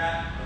acá,